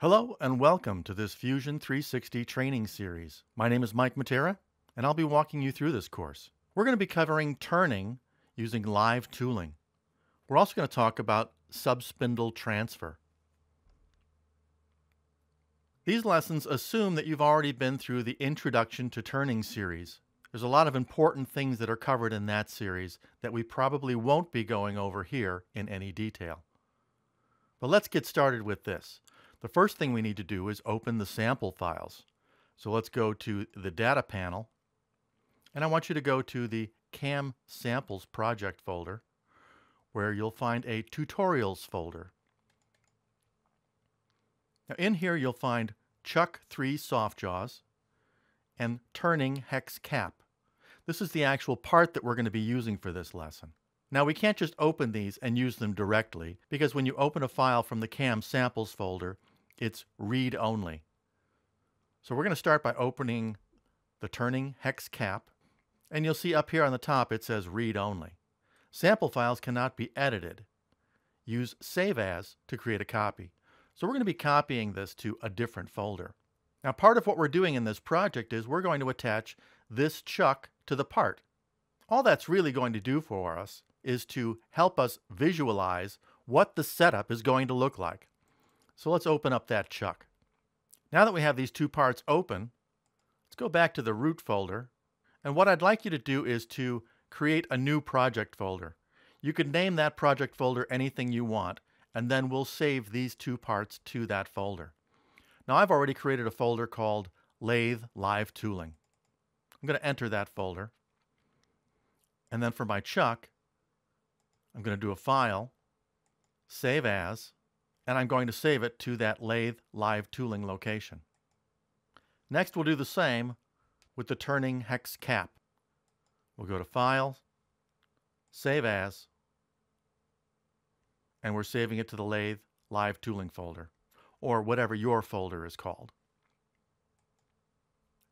Hello and welcome to this Fusion 360 training series. My name is Mike Mattera and I'll be walking you through this course. We're going to be covering turning using live tooling. We're also going to talk about subspindle transfer. These lessons assume that you've already been through the Introduction to Turning series. There's a lot of important things that are covered in that series that we probably won't be going over here in any detail. But let's get started with this. The first thing we need to do is open the sample files. So let's go to the data panel and I want you to go to the CAM samples project folder where you'll find a tutorials folder. Now in here you'll find Chuck 3 soft jaws and turning hex cap. This is the actual part that we're going to be using for this lesson. Now we can't just open these and use them directly because when you open a file from the CAM samples folder, it's read only. So we're going to start by opening the turning hex cap and you'll see up here on the top it says read only. Sample files cannot be edited. Use save as to create a copy. So we're going to be copying this to a different folder. Now part of what we're doing in this project is we're going to attach this chuck to the part. All that's really going to do for us is to help us visualize what the setup is going to look like. So let's open up that chuck. Now that we have these two parts open, let's go back to the root folder. And what I'd like you to do is to create a new project folder. You could name that project folder anything you want, and then we'll save these two parts to that folder. Now I've already created a folder called Lathe Live Tooling. I'm going to enter that folder. And then for my chuck, I'm going to do a file, save as, and I'm going to save it to that lathe live tooling location. Next, we'll do the same with the turning hex cap. We'll go to File, Save As, and we're saving it to the lathe live tooling folder, or whatever your folder is called.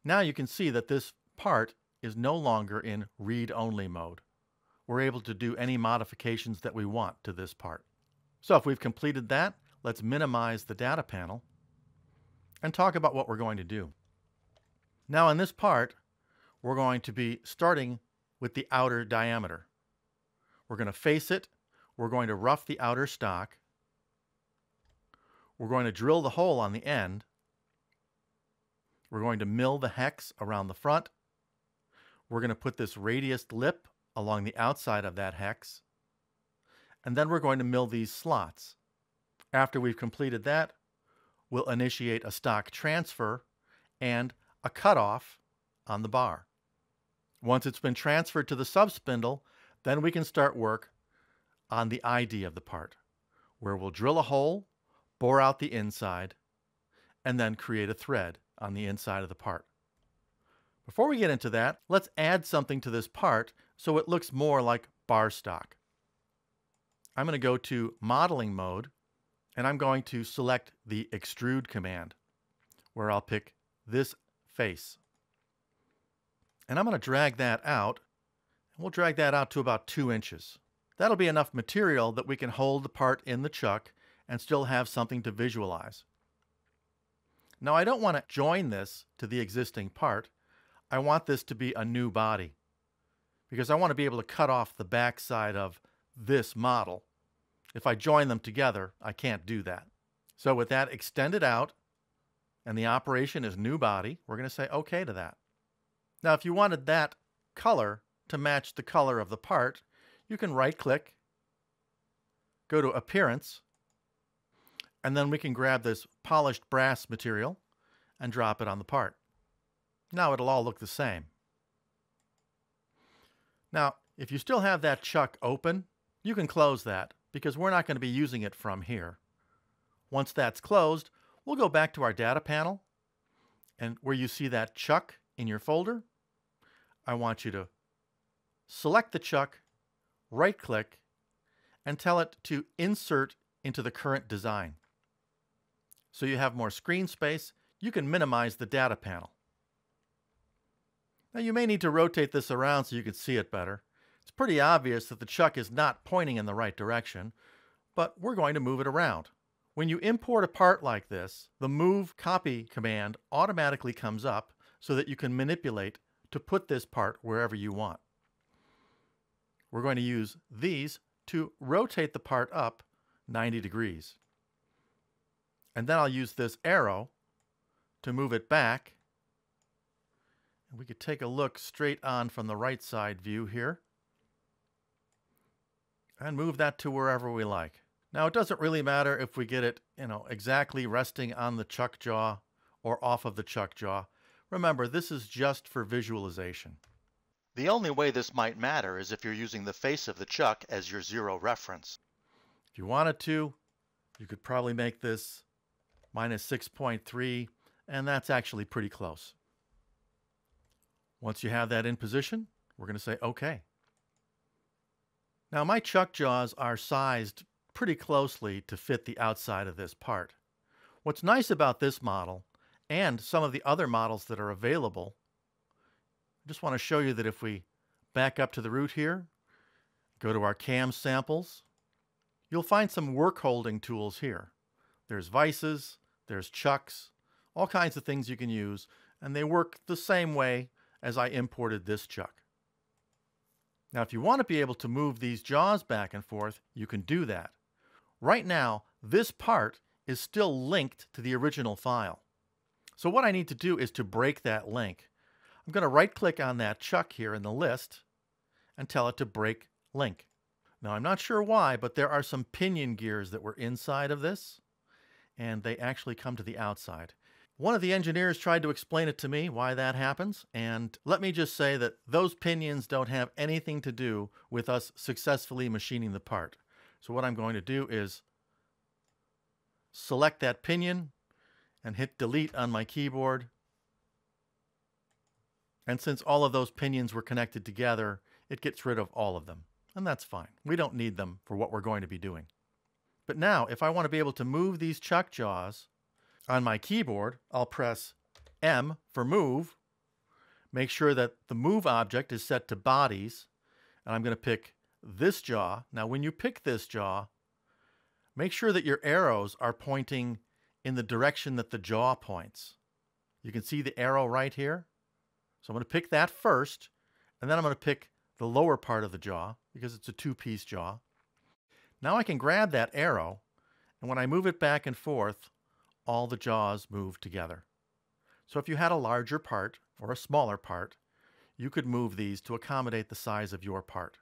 Now you can see that this part is no longer in read-only mode we're able to do any modifications that we want to this part. So if we've completed that, let's minimize the data panel and talk about what we're going to do. Now in this part, we're going to be starting with the outer diameter. We're going to face it, we're going to rough the outer stock, we're going to drill the hole on the end, we're going to mill the hex around the front, we're going to put this radius lip along the outside of that hex. And then we're going to mill these slots. After we've completed that, we'll initiate a stock transfer and a cutoff on the bar. Once it's been transferred to the subspindle, then we can start work on the ID of the part, where we'll drill a hole, bore out the inside, and then create a thread on the inside of the part. Before we get into that, let's add something to this part so it looks more like bar stock. I'm going to go to modeling mode and I'm going to select the extrude command where I'll pick this face. And I'm going to drag that out and we'll drag that out to about two inches. That'll be enough material that we can hold the part in the chuck and still have something to visualize. Now I don't want to join this to the existing part. I want this to be a new body because I want to be able to cut off the backside of this model. If I join them together, I can't do that. So with that extended out and the operation is new body, we're going to say OK to that. Now if you wanted that color to match the color of the part, you can right click, go to appearance, and then we can grab this polished brass material and drop it on the part. Now it'll all look the same. Now, if you still have that chuck open, you can close that because we're not going to be using it from here. Once that's closed, we'll go back to our data panel and where you see that chuck in your folder, I want you to select the chuck, right click, and tell it to insert into the current design. So you have more screen space, you can minimize the data panel. Now you may need to rotate this around so you can see it better. Pretty obvious that the chuck is not pointing in the right direction, but we're going to move it around. When you import a part like this, the move copy command automatically comes up so that you can manipulate to put this part wherever you want. We're going to use these to rotate the part up 90 degrees. And then I'll use this arrow to move it back. And we could take a look straight on from the right side view here and move that to wherever we like. Now it doesn't really matter if we get it, you know, exactly resting on the chuck jaw or off of the chuck jaw. Remember, this is just for visualization. The only way this might matter is if you're using the face of the chuck as your zero reference. If you wanted to, you could probably make this minus 6.3, and that's actually pretty close. Once you have that in position, we're going to say OK. Now my chuck jaws are sized pretty closely to fit the outside of this part. What's nice about this model and some of the other models that are available, I just want to show you that if we back up to the root here, go to our cam samples, you'll find some work holding tools here. There's vices, there's chucks, all kinds of things you can use, and they work the same way as I imported this chuck. Now, if you want to be able to move these jaws back and forth, you can do that. Right now, this part is still linked to the original file. So what I need to do is to break that link. I'm going to right click on that chuck here in the list and tell it to break link. Now I'm not sure why, but there are some pinion gears that were inside of this and they actually come to the outside. One of the engineers tried to explain it to me why that happens, and let me just say that those pinions don't have anything to do with us successfully machining the part. So what I'm going to do is select that pinion and hit delete on my keyboard. And since all of those pinions were connected together, it gets rid of all of them. And that's fine. We don't need them for what we're going to be doing. But now, if I want to be able to move these chuck jaws on my keyboard, I'll press M for move, make sure that the move object is set to bodies, and I'm going to pick this jaw. Now, when you pick this jaw, make sure that your arrows are pointing in the direction that the jaw points. You can see the arrow right here. So I'm going to pick that first, and then I'm going to pick the lower part of the jaw because it's a two-piece jaw. Now I can grab that arrow, and when I move it back and forth, all the jaws move together. So if you had a larger part or a smaller part, you could move these to accommodate the size of your part.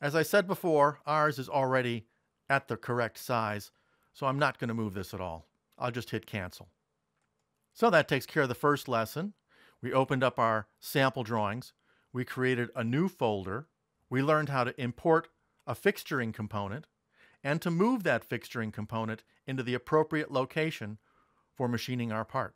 As I said before, ours is already at the correct size, so I'm not going to move this at all. I'll just hit cancel. So that takes care of the first lesson. We opened up our sample drawings. We created a new folder. We learned how to import a fixturing component and to move that fixturing component into the appropriate location for machining our part.